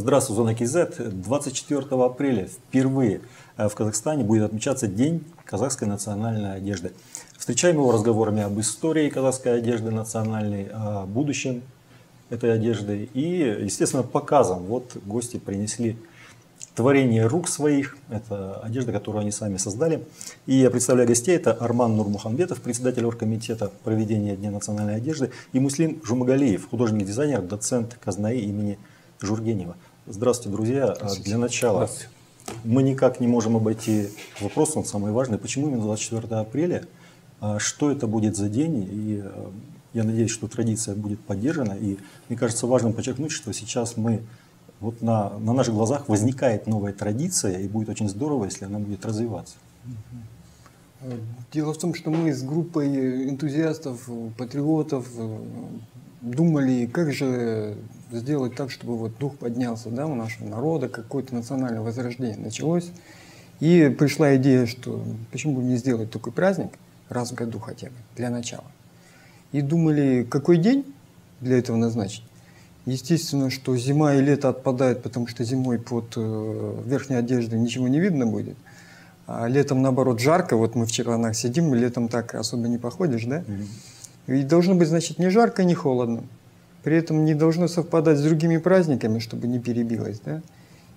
Здравствуй, Зона КИЗ. 24 апреля впервые э, в Казахстане будет отмечаться День казахской национальной одежды. Встречаем его разговорами об истории казахской одежды национальной, о будущем этой одежды и, естественно, показом. Вот гости принесли творение рук своих. Это одежда, которую они сами создали. И я представляю гостей. Это Арман Нурмухамбетов, председатель оргкомитета проведения Дня национальной одежды, и Муслим Жумагалиев, художник-дизайнер, доцент Казнаи имени Жургенева. Здравствуйте, друзья. Здравствуйте. Для начала Здравствуйте. мы никак не можем обойти вопрос, он самый важный. Почему именно 24 апреля? А что это будет за день? И э, я надеюсь, что традиция будет поддержана. И мне кажется важным подчеркнуть, что сейчас мы вот на, на наших глазах возникает новая традиция, и будет очень здорово, если она будет развиваться. Дело в том, что мы с группой энтузиастов, патриотов э, думали, как же сделать так, чтобы вот дух поднялся да, у нашего народа, какое-то национальное возрождение началось. И пришла идея, что почему бы не сделать такой праздник раз в году хотя бы, для начала. И думали, какой день для этого назначить. Естественно, что зима и лето отпадают, потому что зимой под э, верхней одеждой ничего не видно будет. А летом, наоборот, жарко. Вот мы в червонах сидим, летом так особо не походишь, да? Mm-hmm. И должно быть, значит, не жарко, не холодно. При этом не должно совпадать с другими праздниками, чтобы не перебилось, да?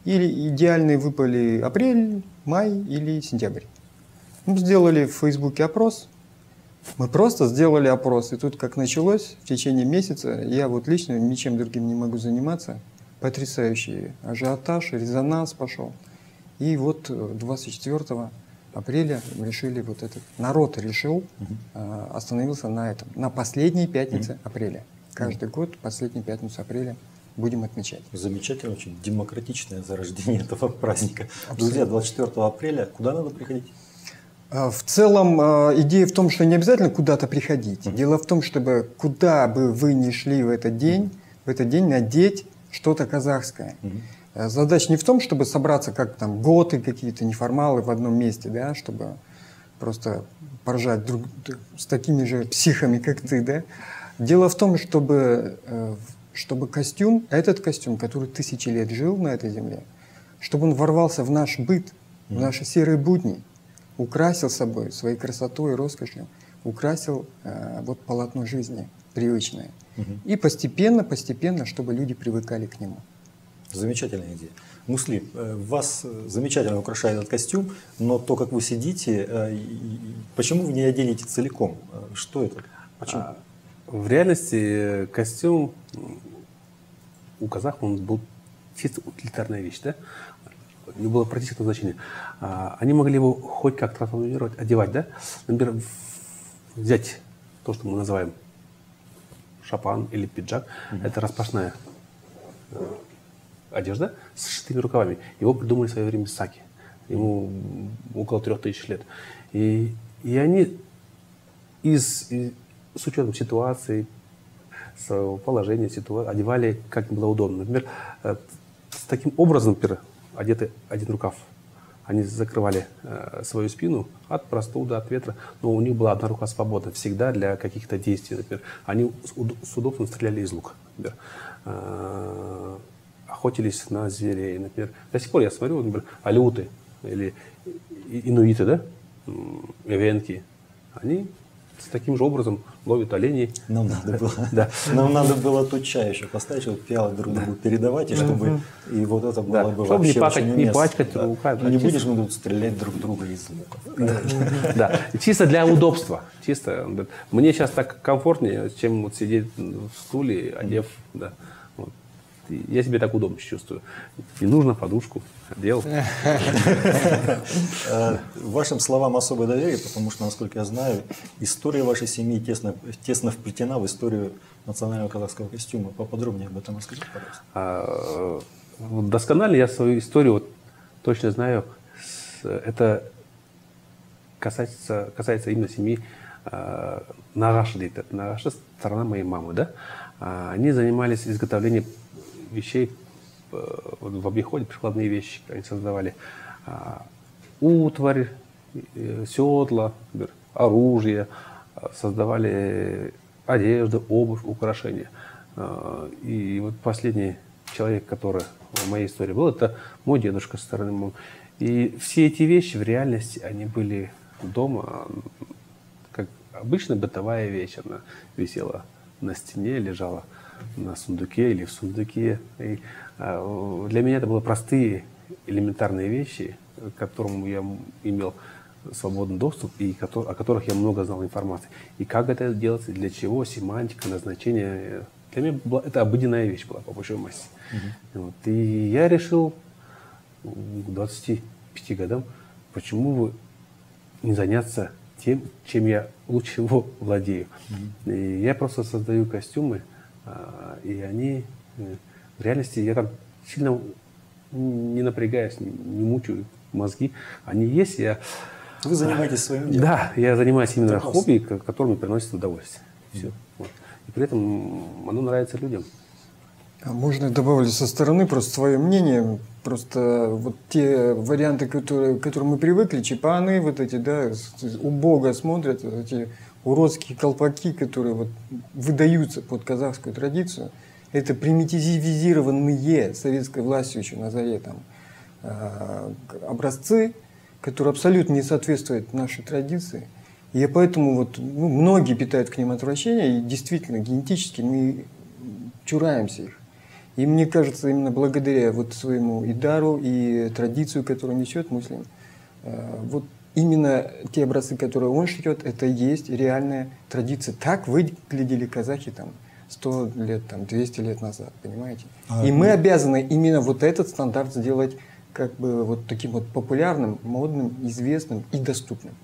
Или идеальные выпали апрель, май или сентябрь. Мы сделали в Фейсбуке опрос, мы просто сделали опрос, и тут как началось, в течение месяца, я вот лично ничем другим не могу заниматься. Потрясающий ажиотаж, резонанс пошел. И вот 24 э, апреля решили вот этот, народ решил, угу. остановился на этом, на последней пятнице апреля. Каждый год, последнюю пятницу апреля будем отмечать. Замечательно, очень демократичное зарождение этого праздника. Абсолютно. Друзья, 24 апреля куда надо приходить? А, в целом а, идея в том, что не обязательно куда-то приходить. Mm-hmm. Дело в том, чтобы куда бы вы ни шли в этот день, mm-hmm. в этот день надеть что-то казахское. Mm-hmm. Задача не в том, чтобы собраться как там готы какие-то, неформалы в одном месте, да, чтобы просто поржать друг с такими же психами, как ты, да. Дело в том, чтобы, э, чтобы костюм, этот костюм, который тысячи лет жил на этой земле, чтобы он ворвался в наш быт, в наши серые будни – украсил собой, своей красотой и роскошью, украсил э, вот полотно жизни привычное. Угу. И постепенно, постепенно, чтобы люди привыкали к нему. Замечательная идея. Мусли, э, вас замечательно украшает этот костюм, но то, как вы сидите, почему вы не оденете целиком? Что это? Почему? В реальности костюм у казахов он был чисто утилитарная вещь, да? не было практического значения. А, они могли его хоть как трансформировать, одевать, да? Например, взять то, что мы называем шапан или пиджак, mm-hmm. это распашная э, одежда с шитыми рукавами. Его придумали в свое время саки. Ему около трех тысяч лет. И, и они из, из, с учетом ситуации, своего положения, ситуации, одевали как им было удобно. Например, э, с таким образом, например, одеты один рукав. Они закрывали э, свою спину от простуды, от ветра, но у них была одна рука свободна всегда для каких-то действий. Например, они с, удобством стреляли из лука, например, э, охотились на зверей, например. До сих пор я смотрю, например, алюты или инуиты, да, эвенки, они с таким же образом ловят оленей. Нам надо было, да. Нам надо было тут чай еще поставить, чтобы пиалы друг другу передавать, и чтобы и вот это было бы чтобы вообще не, пакать, не пачкать рука. Да, не будешь мы тут стрелять друг друга из лука. Да. да, чисто для удобства. Чисто. Мне сейчас так комфортнее, чем вот сидеть в стуле, одев, да. Я себе так удобно чувствую. Не нужно подушку, одел. Э, вашим словам особое доверие, потому что, насколько я знаю, история вашей семьи тесно, тесно вплетена в историю национального казахского костюма. Поподробнее об этом расскажите, пожалуйста. А, досконально я свою историю вот точно знаю. Это касается, касается именно семьи э, Нагаши, дейді. Нагаши сторона моей мамы, да? А, они занимались изготовлением вещей э, в обиходе, прикладные вещи они создавали. А, утварь, э, седла, оружие, а, создавали одежду, обувь, украшения. А, и вот последние человек, который в моей истории был, это мой дедушка со стороны мамы. И все эти вещи в реальности, они были дома, как обычно бытовая вещь. Она висела на стене, лежала на сундуке или в сундуке. И, а, для меня это были простые элементарные вещи, к которым я имел свободный доступ и о которых я много знал информации. И как это делается, для чего, семантика, назначение. Для меня была, это обыденная вещь была, по большой массе. Угу. Вот. И я решил к 25 годам, почему бы не заняться тем, чем я лучше всего владею. Mm-hmm. И я просто создаю костюмы, и они э, в реальности я там сильно не напрягаюсь, не, мучаю мозги. Они есть, я... Вы занимаетесь своим делом? Да, я занимаюсь именно хобби, которое мне приносит удовольствие. Все. Вот. И при этом оно нравится людям. А можно добавить со стороны просто свое мнение? Просто вот те варианты, которые, к которым мы привыкли, чипаны вот эти, да, убого смотрят, эти уродские колпаки, которые вот выдаются под казахскую традицию, это примитивизированные советской властью еще на заре там, а, образцы, которые абсолютно не соответствуют нашей традиции. И поэтому вот, ну, многие питают к ним отвращение, и действительно генетически мы чураемся их. И мне кажется, именно благодаря вот своему и дару, и традицию, которую несет муслим, э, вот именно те образцы, которые он шьет, это и есть реальная традиция. Так выглядели казахи там 100 лет, там, 200 лет назад, понимаете? А, и мы ну... обязаны именно вот этот стандарт сделать как бы вот таким вот популярным, модным, известным и доступным.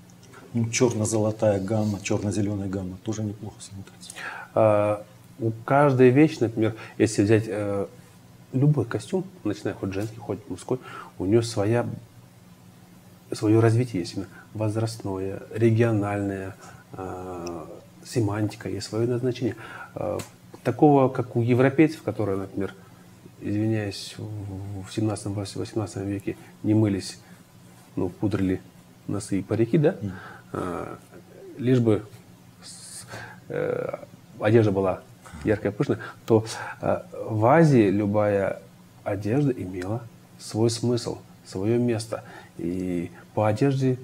Ну, черно-золотая гамма, черно-зеленая гамма тоже неплохо смотрится. А, у каждой вещи, например, если взять э, любой костюм, начиная хоть женский, хоть мужской, у нее своя, свое развитие есть, возрастное, региональное, э, семантика и свое назначение. Э, такого, как у европейцев, которые, например, извиняюсь, в 17-18 веке не мылись, ну, пудрили носы и парики, да, э, лишь бы э, одежда была яркая, пышная, то в Азии любая одежда имела свой смысл, свое место. И по одежде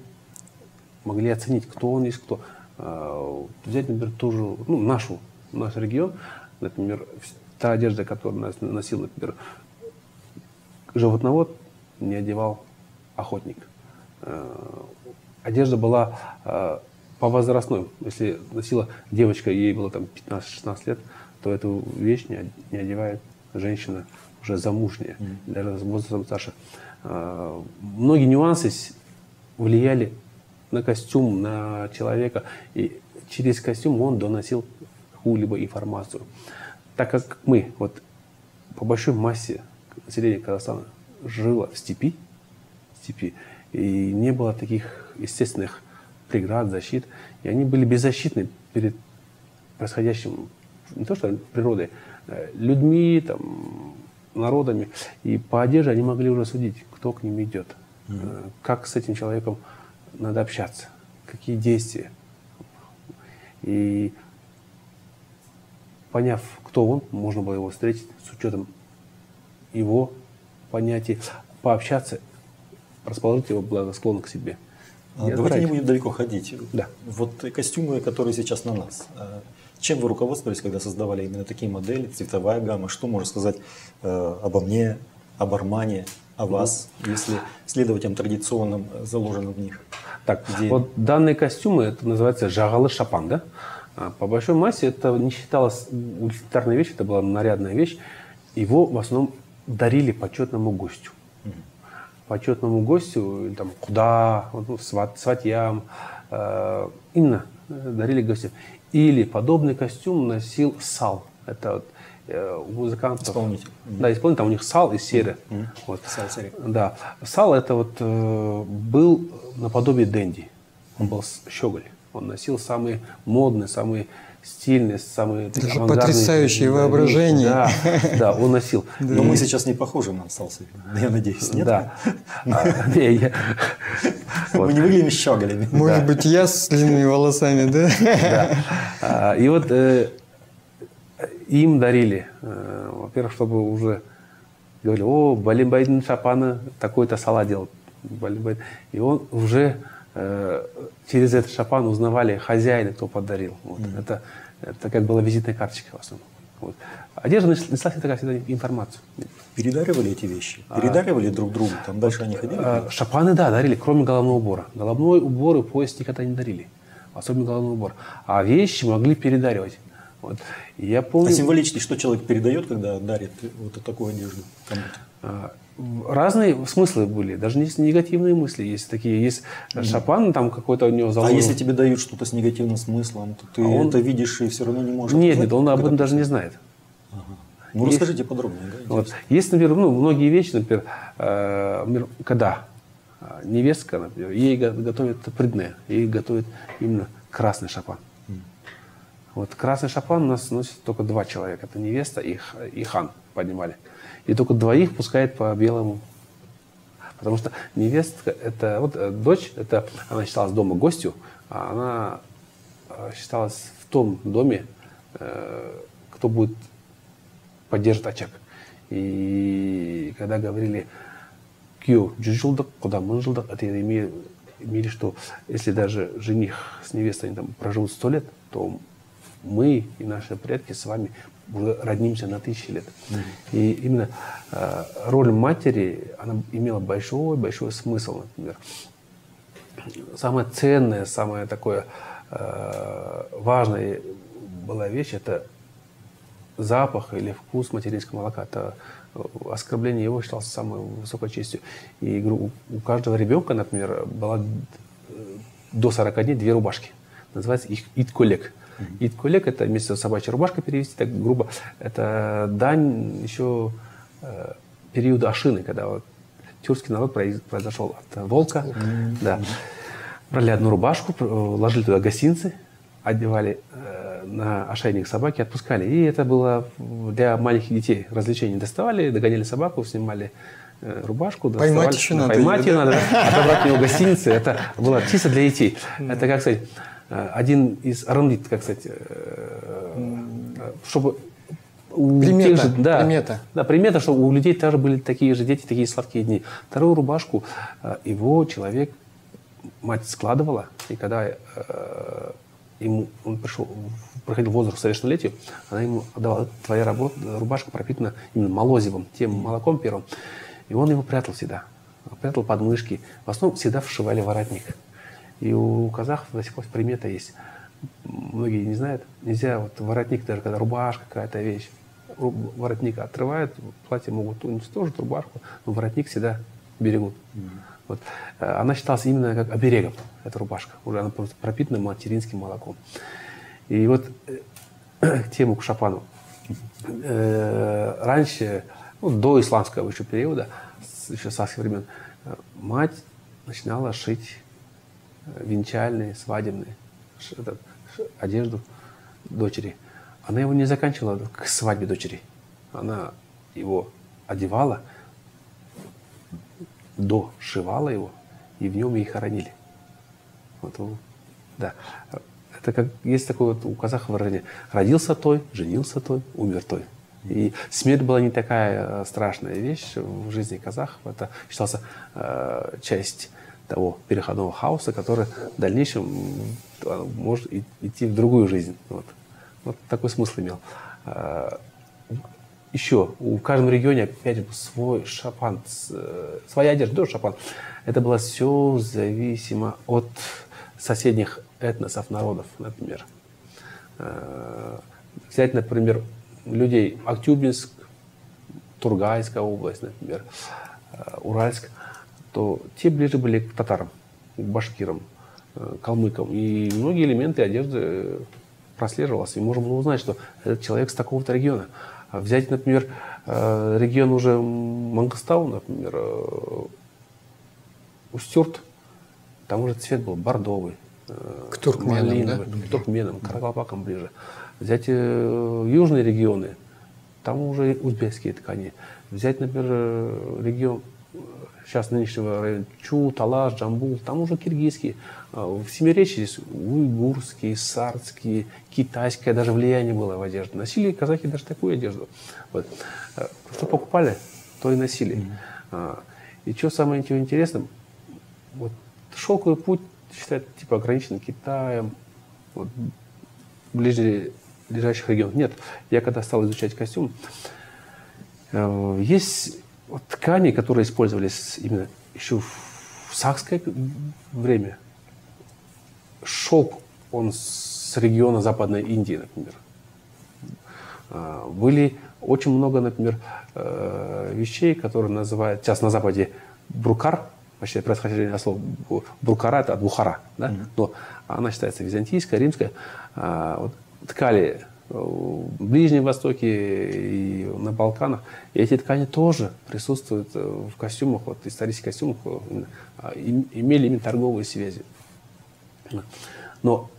могли оценить, кто он есть, кто. Э, взять, например, ту же, ну, нашу, наш регион, например, та одежда, которую носил, например, животновод, не одевал охотник. Э, одежда была по возрастной. Если носила девочка, ей было там 15-16 лет, то эту вещь не, не одевает женщина уже замужняя, mm-hmm. даже с возрастом старше. А, многие нюансы влияли на костюм, на человека, и через костюм он доносил какую-либо информацию. Так как мы вот по большой массе населения Казахстана жило в степи, степи, и не было таких естественных преград, защит, и они были беззащитны перед происходящим не то что природой, э, людьми, там, народами. И по одежде они могли уже судить, кто к ним идет, mm-hmm. как с этим человеком надо общаться, какие действия. И поняв, кто он, можно было его встретить с учетом его понятий, пообщаться, расположить его благосклонно к себе. А, давайте не будем далеко ходить. Да. Вот костюмы, которые сейчас на нас. Чем вы руководствовались, когда создавали именно такие модели, цветовая гамма? Что можно сказать э, обо мне, об Армане, о вас, ну, если следовать тем традиционным, э, заложенным в них? Так, идеям? вот данные костюмы, это называется жагалы шапан, да? А, по большой массе это не считалось утилитарной вещью, это была нарядная вещь. Его в основном дарили почетному гостю. Mm-hmm. Почетному гостю, там куда, ну, сват, сватьям, э, именно э, дарили гостям. Или подобный костюм носил сал. Это вот, э, у музыкантов. Исполнитель. Да, исполнитель, там у них сал и серы. Mm-hmm. Вот. Сал, серы. Да. Сал это вот э, был наподобие Дэнди. Он был щеголь. Он носил самые модные, самые стильные, самые Даже потрясающее воображение. Да, да, он носил. Но мы сейчас не похожи на Салса, я надеюсь, нет? Да. Мы не выглядим щеголями. Может быть, я с длинными волосами, да? Да. А, и вот э, им дарили, э, во-первых, чтобы уже говорили, о, Балимбайдин шапаны такой-то сала делал. И он уже через этот шапан узнавали хозяина, кто подарил. Вот. Mm-hmm. Это, это как была визитная карточка в основном. Вот. Одежда несла всегда, всегда информацию. Передаривали эти вещи? А. Передаривали а, друг другу? Там дальше они ходили? А, шапаны, да, дарили, кроме головного убора. Головной убор и пояс никогда не дарили. Особенно головной убор. А вещи могли передаривать. Вот. я помню... А символически что человек передает, когда дарит вот такую одежду кому-то? А, разные смыслы были, даже не негативные мысли есть такие. Есть mm. Шопан, там какой-то у него заложен. А если тебе дают что-то с негативным смыслом, то ты а он... это видишь и все равно не можешь. Нет, нет, он об этом даже не знает. Ага. Ну есть, расскажите подробнее. Да, вот. Есть, например, ну, многие вещи, например, э, когда э, невестка, например, ей готовят предне, ей готовят именно красный шапан. Вот красный шапан у нас носит только два человека. Это невеста и, и хан поднимали и только двоих пускает по белому. Потому что невестка, это вот э, дочь, это она считалась дома гостью, а она э, считалась в том доме, э, кто будет поддерживать очаг. И когда говорили кью джужилдак, куда мынжилдак, это имели, имели, что если даже жених с невестой они там проживут сто лет, то мы и наши предки с вами уже роднимся на тысячи лет. Mm-hmm. И именно э, роль матери, она имела большой-большой смысл, например. Самое ценное, самое такое э, важное была вещь, это запах или вкус материнского молока. Это э, оскорбление его считалось самой высокой честью. И у, у каждого ребенка, например, была э, до 40 дней две рубашки. Называется их итколек. И коллег это вместе с собачьей рубашкой перевести, так грубо, это дань еще э, периода Ашины, когда вот тюркский народ произошел от волка. Mm-hmm. Да. Брали одну рубашку, ложили туда гостинцы, одевали э, на ошейник собаки, отпускали. И это было для маленьких детей развлечение. Доставали, догоняли собаку, снимали э, рубашку, поймать еще надо. Поймать ее надо, отобрать у него гостиницы. Это было чисто для детей. Это, как сказать, Э, один из арандит, как сказать, э, чтобы у примета, же, да, примета. Да, примета, что у людей тоже были такие же дети, такие сладкие дни. Вторую рубашку э, его человек, мать складывала, и когда ему, он пришел, проходил возраст совершеннолетия, она ему отдавала, твоя работа, рубашка пропитана именно молозивом, тем молоком первым. И он его прятал всегда. Прятал под мышки. В основном всегда вшивали воротник. И у казахов до сих пор примета есть. Многие не знают. Нельзя вот воротник, даже когда рубашка какая-то вещь, воротник отрывают, платье могут уничтожить, рубашку, но воротник всегда берегут. Mm-hmm. Вот. Э, она считалась именно как оберегом, эта рубашка. Уже она просто пропитана материнским молоком. И вот э, тему к Шапану. Э, раньше, ну, до исламского еще периода, еще с времен, мать начинала шить венчальные, свадебные, одежду дочери. Она его не заканчивала к свадьбе дочери. Она его одевала, дошивала его, и в нем и хоронили. Вот, да. Это как есть такое вот у казахов выражение: родился той, женился той, умер той. И смерть была не такая э, страшная вещь в жизни казахов. Это считался э, часть того переходного хаоса, который в дальнейшем может идти в другую жизнь. Вот, вот такой смысл имел. А, Еще, у каждом регионе опять свой шапан, э, своя одежда, тоже шапан. Это было все зависимо от соседних этносов, народов, например. А, взять, например, людей Актюбинск, Тургайская область, например, а, Уральск – то те ближе были к татарам, к башкирам, э, калмыкам. И многие элементы одежды э, прослеживалось. И можно было узнать, что этот человек с такого-то региона. А взять, например, э, регион уже Мангостау, например, Устюрт, там уже цвет был бордовый, к туркменам, малиновый, да? к туркменам, к каракалпакам ближе. Взять южные регионы, там уже узбекские ткани. Взять, например, регион сейчас нынешнего района Чу, Талаш, Джамбул, там уже киргизские. А, в Семиречье здесь уйгурские, сардские, китайское даже влияние было в одежде. Носили казахи даже такую одежду. Вот. А, что покупали? то и носили. А, и что самое интересное, вот шелковый путь считают типа ограничен Китаем, вот, ближайших регионах. Нет, я когда стал изучать костюм, э, есть вот ткани, которые использовались именно еще в сакское время. Шелк, он с региона Западной Индии, например. А, были очень много, например, э, вещей, которые называют сейчас на Западе брукар, вообще происхождение от слова брукара, это от бухара, да? Mm-hmm. но она считается византийская, римская. А, вот, ткали в Ближнем Востоке и на Балканах. И эти ткани тоже присутствуют в костюмах, вот исторических костюмах, а, имели именно торговые связи. Но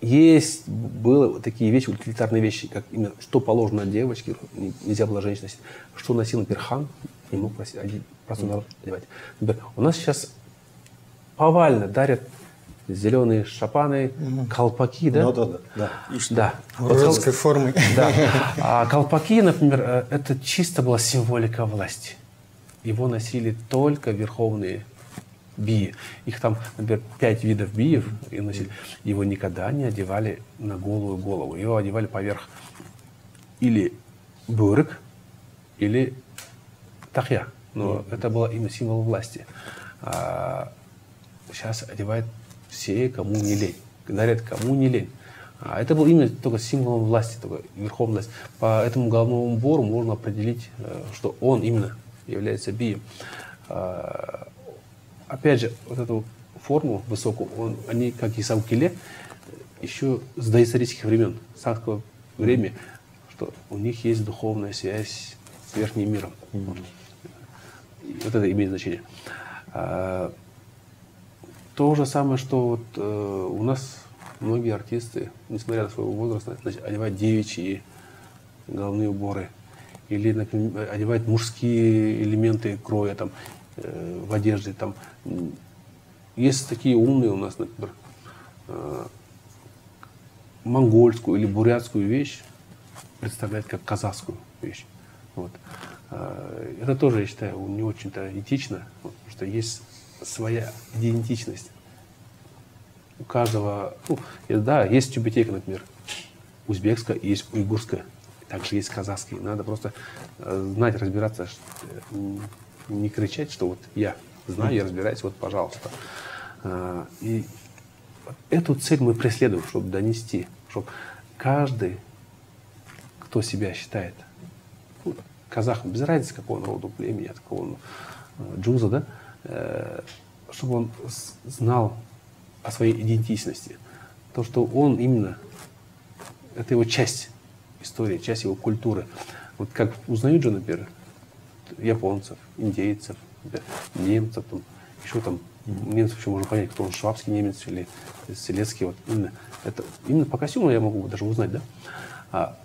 есть вот такие вещи, утилитарные вещи, как именно что положено девочке, нельзя было женщине носить, что носил Пирхан, не мог просить, простой народ одевать. Например, у нас сейчас повально дарят зеленые шапаны, угу. колпаки, да? Ну да, да. да. И что? Да. Уродской вот, формы. Да. А колпаки, например, э, это чисто была символика власти. Его носили только верховные бии. Их там, например, пять видов биев и носили. Его никогда не одевали на голую голову. Его одевали поверх или бюрек, или тахья. Но mm-hmm. это было именно символ власти. А сейчас одевают все, кому не лень. Дарят кому не лень. А это был именно только символом власти, только верховной власти. По этому головному убору можно определить, э, что он именно является бием. А, опять же, вот эту форму высокую, он, они, как и сам Келе, еще с доисторических времен, санского времени, что у них есть духовная связь с верхним миром. Mm-hmm. Вот это имеет значение. То же самое, что вот, э, у нас многие артисты, несмотря на свой возраст, значит, одевают девичьи головные уборы. Или, например, одевают мужские элементы кроя там, э, в одежде. Там. Есть такие умные у нас, например, э, монгольскую или бурятскую вещь представляют как казахскую вещь. Вот. Э, это тоже, я считаю, не очень-то этично, потому что есть своя идентичность. У каждого, ну, да, есть тюбетейка, например, узбекская, есть уйгурская, также есть казахские. Надо просто э, знать, разбираться, э, не кричать, что вот я знаю, я разбираюсь, вот, пожалуйста. Э, и эту цель мы преследуем, чтобы донести, чтобы каждый, кто себя считает ну, казахом, без разницы, какого он рода, племени, от кого он джуза, да, Э, чтобы он знал о своей идентичности. То, что он именно, это его часть истории, часть его культуры. Вот как узнают же, например, японцев, индейцев, немцев, там, еще там немцев еще можно понять, кто он, швабский немец или селецкий. Вот именно, это, именно по костюму я могу даже узнать, да? А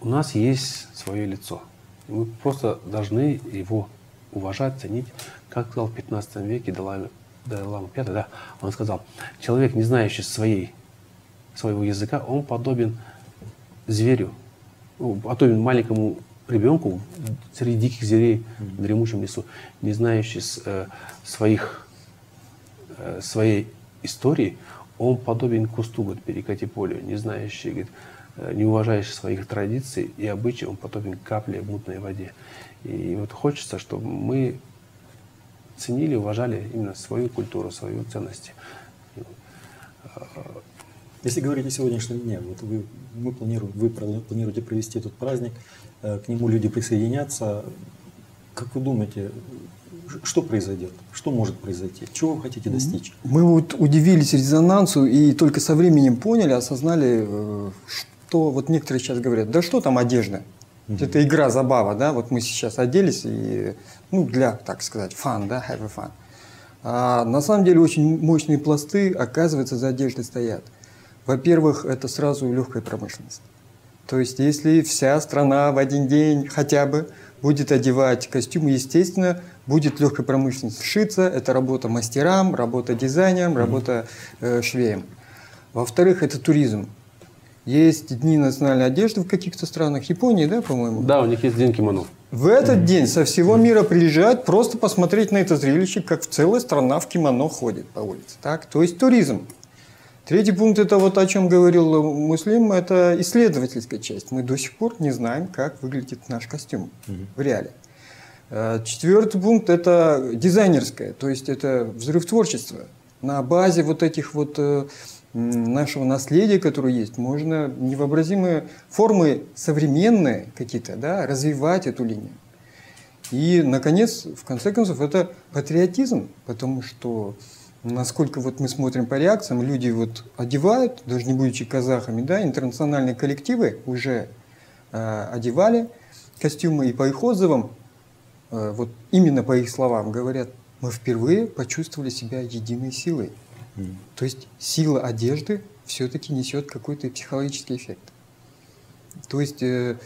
у нас есть свое лицо. Мы просто должны его уважать, ценить. Как сказал в 15 веке Далай, Далай Пятый, да, он сказал, человек, не знающий своей, своего языка, он подобен зверю, ну, подобен маленькому ребенку среди диких зверей в дремучем лесу, не знающий э, своих, э, своей истории, он подобен кусту, говорит, перекати поле, не знающий, говорит, не уважающий своих традиций и обычаев, он подобен капле в мутной воде. И вот хочется, чтобы мы ценили, уважали именно свою культуру, свою ценности. Если говорить о сегодняшнем дне, вот вы, мы планируем, вы планируете провести этот праздник, э, к нему люди присоединятся. Как вы думаете, что произойдет? Что может произойти? Чего вы хотите достичь? Мы вот удивились резонансу и только со временем поняли, осознали, что вот некоторые сейчас говорят, да что там одежда? Mm-hmm. Это игра, забава, да, вот мы сейчас оделись и, ну, для, так сказать, фан, да, have fun. А на самом деле очень мощные пласты, оказывается, за одеждой стоят. Во-первых, это сразу легкая промышленность. То есть, если вся страна в один день хотя бы будет одевать костюмы, естественно, будет легкая промышленность шиться. Это работа мастерам, работа дизайнерам, работа э, швеям. Во-вторых, это туризм. Есть дни национальной одежды в каких-то странах. Японии, да, по-моему? Да, у них есть день кимоно. В этот день со всего мира приезжают просто посмотреть на это зрелище, как целая страна в кимоно ходит по улице. Так? То есть туризм. Третий пункт – это вот о чем говорил Муслим, это исследовательская часть. Мы до сих пор не знаем, как выглядит наш костюм в реале. Э, Четвертый пункт – это дизайнерская, то есть это взрыв творчества. На базе вот этих вот э, нашего наследия, которое есть, можно невообразимые формы современные какие-то, да, развивать эту линию. И, наконец, в конце концов, это патриотизм, потому что насколько вот мы смотрим по реакциям, люди вот одевают, даже не будучи казахами, да, интернациональные коллективы уже э, одевали костюмы, и по их отзывам, э, вот именно по их словам, говорят, мы впервые почувствовали себя единой силой. То есть сила одежды все-таки несет какой-то психологический эффект. То есть э,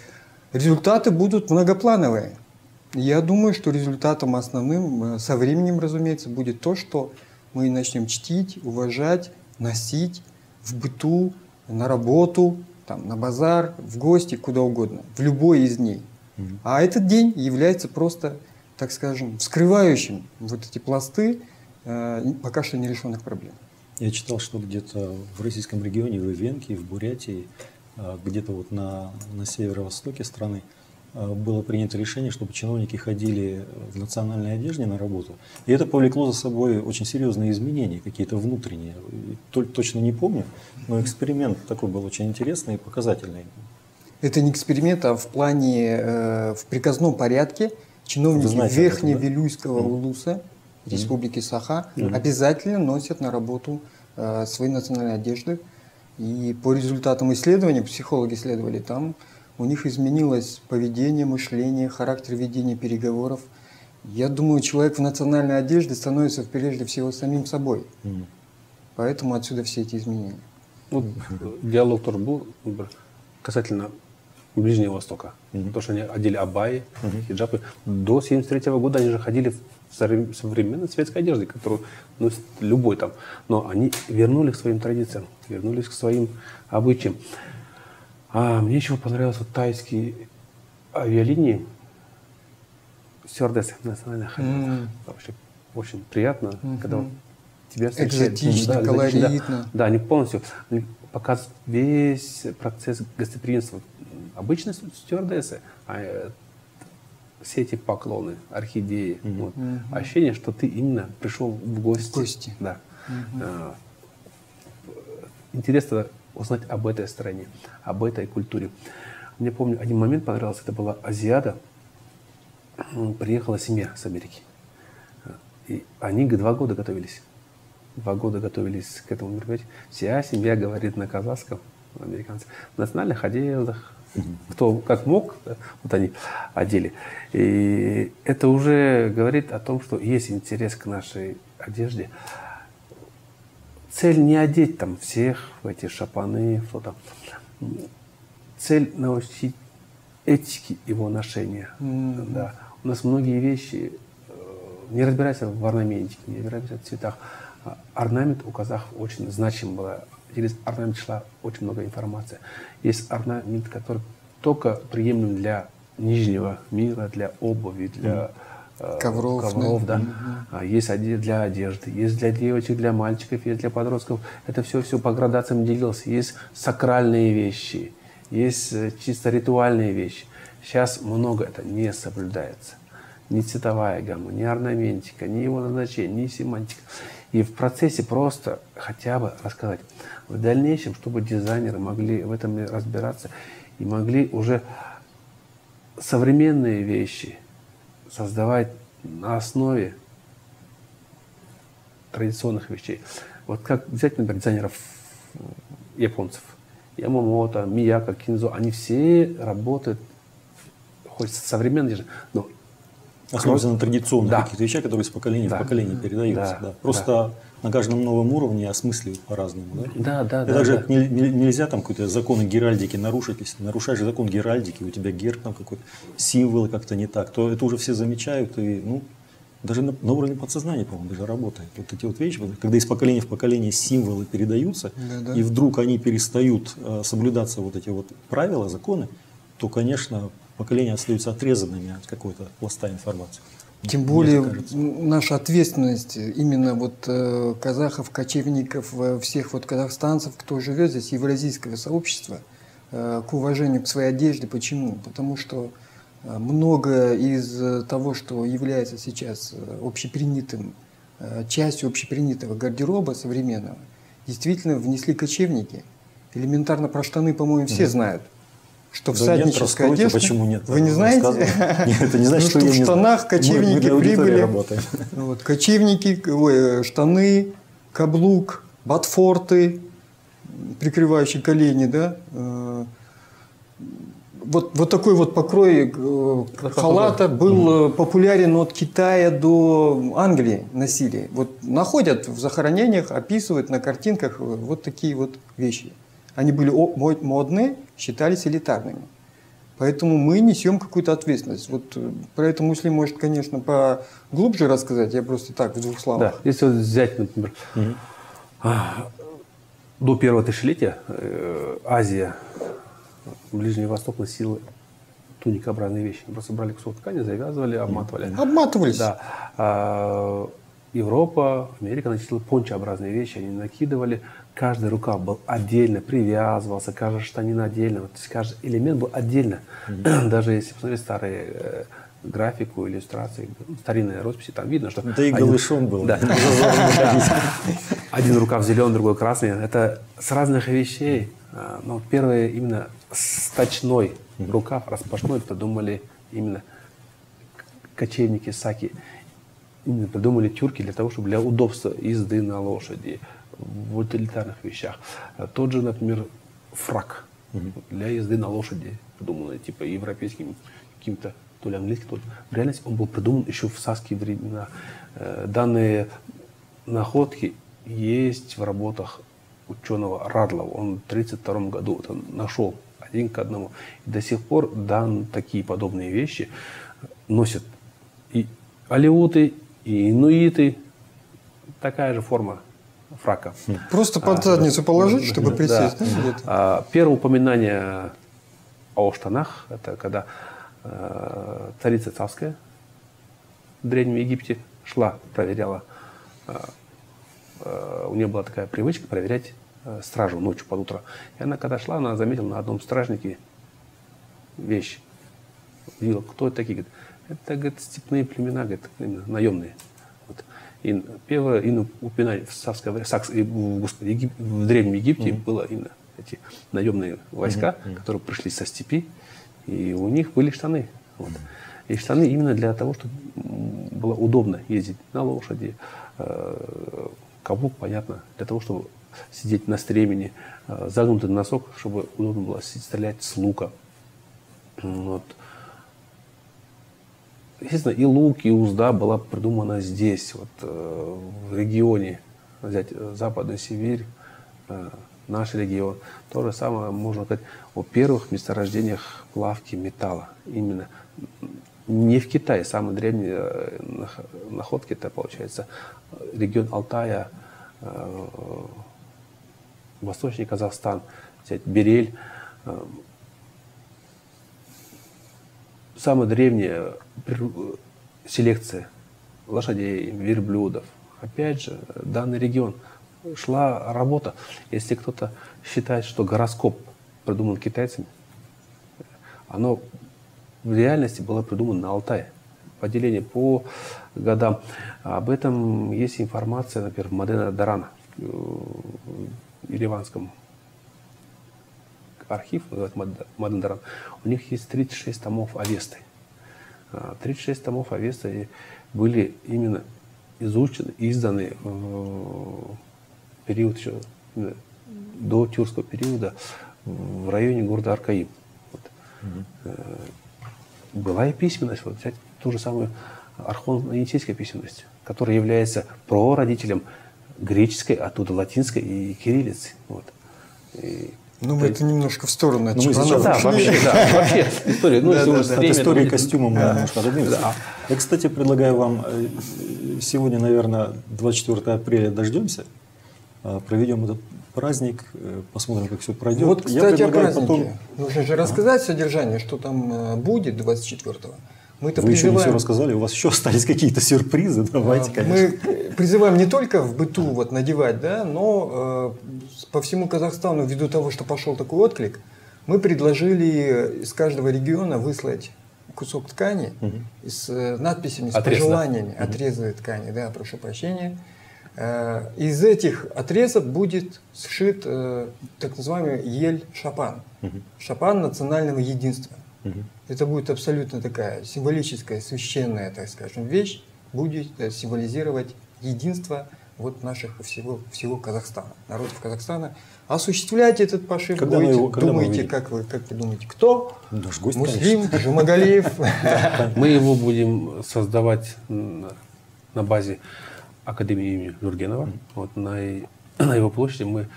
результаты будут многоплановые. Я думаю, что результатом основным э, со временем, разумеется, будет то, что мы начнем чтить, уважать, носить в быту, на работу, там, на базар, в гости, куда угодно, в любой из дней. А этот день является просто, так скажем, вскрывающим вот эти пласты пока что нерешенных проблем. Я читал, что где-то в российском регионе, в Ивенке, в Бурятии, а, где-то вот на, на северо-востоке страны а, было принято решение, чтобы чиновники ходили в национальной одежде на работу. И это повлекло за собой очень серьезные изменения, какие-то внутренние. Точно не помню, но эксперимент такой был очень интересный и показательный. Это не эксперимент, а в плане, э, в приказном порядке чиновники знаете этом, да? Верхневилюйского улуса Республики Саха обязательно носят на работу э, свои национальные одежды. И по результатам исследований, психологи исследовали, там у них изменилось поведение, мышление, характер ведения переговоров. Я думаю, человек в национальной одежде становится прежде всего самим собой. Поэтому отсюда все эти изменения. Вот диалог тоже был касательно Ближнего Востока. То, что они одели абайи, хиджабы. До 73 года они же ходили в современной светской одежде, которую носит любой там. Но они вернулись к своим традициям, вернулись к своим обычаям. А мне еще понравилось вот тайские авиалинии, стюардессы национальных. М. Вообще очень приятно, когда вот тебя встречают. Экзотично, Да, колоритно. Да, они полностью они показывают весь процесс гостеприимства. Обычные стю- стюардессы, а все эти поклоны, орхидеи, вот, ощущение, что ты именно пришел в гости. В гости. Да. А, Интересно узнать об этой стране, об этой культуре. Мне помню, один момент понравился, это была Азиада. Приехала семья с Америки. И они два года готовились. Два года готовились к этому мероприятию. Вся семья говорит на казахском, американцы, в национальных одеждах. Кто как мог, вот они одели. И это уже говорит о том, что есть интерес к нашей одежде. Цель не одеть там всех в эти шапаны, что там. Цель научить этике его ношения. Да. У нас многие вещи, э, не разбирайся в орнаментике, не разбирайся в цветах. Орнамент у казахов очень значим был. Через орнамент шла очень много информации. Есть орнамент, который только приемлем для нижнего мира, для обуви, для э, Ковров, ковров да. да. А Есть для одежды, есть для девочек, для мальчиков, есть для подростков. Это все, все по градациям делилось. Есть сакральные вещи, есть э, чисто ритуальные вещи. Сейчас много это не соблюдается. Ни цветовая гамма, ни орнаментика, ни его назначение, ни семантика. И в процессе просто хотя бы рассказать. В дальнейшем, чтобы дизайнеры могли в этом разбираться и могли уже современные вещи создавать на основе традиционных вещей. Вот как взять, например, дизайнеров японцев. Ямамото, Мияка, Кинзо, они все работают, хоть современно, но Основываются на традиционных Да. каких-то вещах, которые из поколения Да. в поколение передаются. Да. да. Просто на каждом новом уровне осмысливают по-разному. Да? Да, да, И да, также да. не- не- нельзя там какой-то законы геральдики нарушить. Если нарушаешь закон геральдики, у тебя герб там какой-то, символы как-то не так, то это уже все замечают и ну, даже на, на уровне подсознания, по-моему, даже работает. Вот эти вот вещи, когда из поколения в поколение символы передаются, да, да. и вдруг они перестают э, соблюдаться вот эти вот правила, законы, то, конечно, поколения остаются отрезанными от какой-то пласта информации. Тем более наша ответственность именно вот э, казахов, кочевников, э, всех вот казахстанцев, кто живет здесь, евразийского сообщества, э, к уважению к своей одежде. Почему? Потому что э, много из э, того, что является сейчас общепринятым, э, частью общепринятого гардероба современного, действительно внесли кочевники. Элементарно про штаны, по-моему, все угу. знают что да всадническая нет, одежда... почему нет? Вы не знаете? Нет, это не значит, ну, что, что в штанах кочевники мы, мы прибыли. Вот, кочевники, ой, штаны, каблук, ботфорты, прикрывающие колени, да, э, вот, вот такой вот покрой э, халата был популярен от Китая до Англии носили. Вот находят в захоронениях, описывают на картинках вот такие вот вещи. Они были модные, считались элитарными. Поэтому мы несем какую-то ответственность. Вот э, про это Муслим может, конечно, поглубже рассказать. Я просто так, в двух словах. Да, если вот взять, например, угу. до первого тысячелетия э, Азия, Ближний Восток носил туникообразные вещи. Просто брали кусок ткани, завязывали, обматывали. Обматывались. Да. А, Европа, Америка носила пончообразные вещи, они накидывали, каждый рукав был отдельно, привязывался, каждая штанина отдельно, то есть каждый элемент был отдельно. Mm-hmm. Даже если посмотреть старые э, графику, иллюстрации, старинные росписи, там видно, что... Да и один, голышом был. Да, один рукав зеленый, другой красный. Это с разных вещей. А, но первые именно сточной рукав, распашной, придумали именно кочевники саки. Именно придумали тюрки для того, чтобы для удобства езды на лошади, в утилитарных вещах. А тот же, например, фрак для езды на лошади, придуманный типа европейским каким-то то ли английским, то ли. В реальности он был придуман еще в сасские времена. Э, данные находки есть в работах ученого Радлова. Он в 1932 году это нашел один к одному. И до сих пор дан такие подобные вещи носят и алиуты, и инуиты. Такая же форма фрака. Просто под задницу а, положить, чтобы присесть. Да. Да, а, первое упоминание о штанах, это когда э, царица царская в Древнем Египте шла, проверяла. Э, э, у нее была такая привычка проверять э, стражу ночью под утро. И она, когда шла, она заметила на одном стражнике вещь. Видела, кто это такие? Говорит, это, говорит, степные племена, говорит, наемные. И первое именно упоминание в, Савской, Сакс, господи, Егип, в Древнем Египте mm-hmm. было именно эти наемные войска, mm-hmm. которые пришли со степи, и у них были штаны. Вот. И штаны именно для того, чтобы было удобно ездить на лошади. Э, каблук, понятно, для того, чтобы сидеть на стремени, э, загнутый носок, чтобы удобно было стрелять с лука. Вот. Естественно, и лук, и узда была придумана здесь, вот э, в регионе. Взять э, Западную Сибирь, э, наш регион. То же самое можно сказать о первых месторождениях плавки металла. Именно не в Китае, самые древние находки, это получается регион Алтая, Восточный Казахстан, взять Берель. Самая древняя селекция лошадей, верблюдов. Опять же, данный регион шла работа. Если кто-то считает, что гороскоп придуман китайцами, оно в реальности было придумано на Алтае. Поделение по годам. Об этом есть информация, например, в Мадена Дарана, в Ереванском архив, называется Маден Даран. У них есть 36 томов Авесты. 36 томов Авеста были именно изучены, изданы в период еще до тюркского периода в районе города Аркаим. Вот. Угу. Была и письменность, вот взять ту же самую архон-енисейская письменность, которая является прародителем греческой, оттуда латинской и кириллицы. Вот. И Ну, мы это немножко в сторону от Ну, сейчас- Да, вообще, да, вообще история. Ну, Да, да, да. От истории то- костюма мы немножко отодвинемся. Я, кстати, предлагаю вам э, сегодня, наверное, 24 апреля дождемся, а, проведем этот праздник, э, посмотрим, как все пройдет. Вот, Я кстати, о празднике. Нужно же рассказать содержание, что там э, будет 24-го. Мы-то Вы еще не все призываем- рассказали, у вас еще остались какие-то сюрпризы. Давайте, А, конечно. Мы призываем не только в быту вот надевать, да, но э, по всему Казахстану, ввиду того, что пошел такой отклик, мы предложили из каждого региона выслать кусок ткани с э, надписями, с Отрез, да? пожеланиями, отрезы ткани, да, прошу прощения. Э, Из этих отрезов будет сшит э, так называемый ель-шапан. Шапан национального единства. Это будет абсолютно такая символическая, священная, так скажем, вещь, будет символизировать единство вот наших всего, всего Казахстана, народов Казахстана. Осуществлять этот пошив Когда мы будете, его- когда мы думаете, увидим? как вы, как вы думаете, кто? Наш гость, Муслим, Жумагалиев. Мы его будем создавать на базе Академии имени Жургенова. Вот на, на его площади мы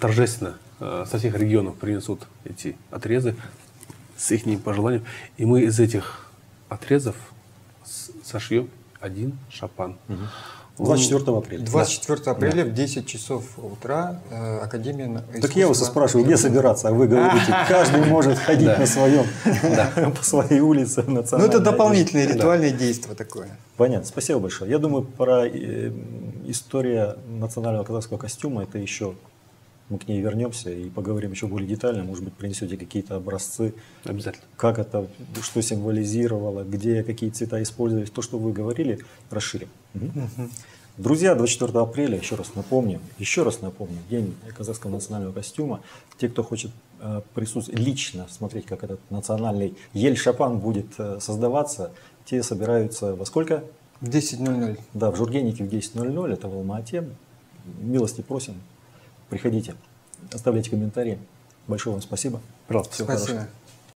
торжественно э, со всех регионов принесут эти отрезы с их пожеланием. И мы из этих отрезов сошьем один шапан. Он- 24 апреля. 24 апреля в 10 часов утра э, Академия на- Так я вас и искусства- спрашиваю, где собираться, а вы говорите, каждый может ходить Да. на своем, по своей улице Ну, это дополнительное ритуальное действие такое. Понятно, спасибо большое. Я думаю, про э, история национального казахского костюма, это еще мы к ней вернемся и поговорим еще более детально. Может быть, принесете какие-то образцы, Обязательно. как это, что символизировало, где какие цвета использовались. То, что вы говорили, расширим. Мгм. Друзья, 24 апреля, еще раз напомню, еще раз напомню, День казахского национального костюма. Те, кто хочет э, присутствовать, лично смотреть, как этот национальный ель-шапан будет э, создаваться, те собираются во сколько? В 10.00. Да, в Жургенике в 10.00, это в Алма-Ате. Милости просим, приходите, оставляйте комментарии. Большое вам спасибо. Пожалуйста. Всего Спасибо. хорошего.